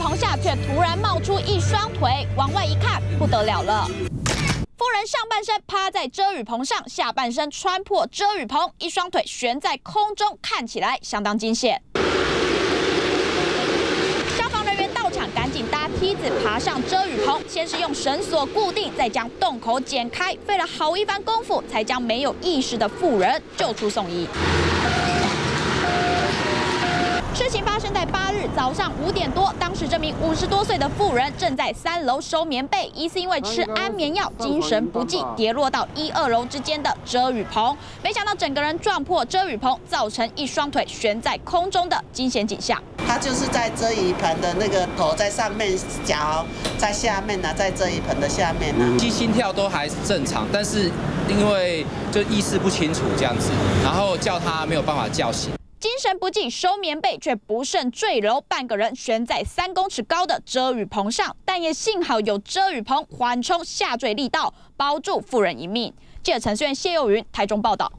棚下却突然冒出一双腿，往外一看，不得了了。妇人上半身趴在遮雨棚上，下半身穿破遮雨棚，一双腿悬在空中，看起来相当惊险。消防人员到场，赶紧搭梯子爬上遮雨棚，先是用绳索固定，再将洞口剪开，费了好一番功夫，才将没有意识的妇人救出送医。事情发生在八日早上五点多，这名五十多岁的妇人正在三楼收棉被，疑似因为吃安眠药，精神不济，跌落到一二楼之间的遮雨棚，没想到整个人撞破遮雨棚，造成一双腿悬在空中的惊险景象。他就是在遮雨棚的那个头在上面，脚在下面呢，在遮雨棚的下面呢。其心跳都还是正常，但是因为就意识不清楚这样子，然后叫他没有办法叫醒。精神不济，收棉被却不慎坠楼，半个人悬在三公尺高的遮雨棚上，但也幸好有遮雨棚缓冲下坠力道，保住妇人一命。记者陈思源、谢佑云台中报道。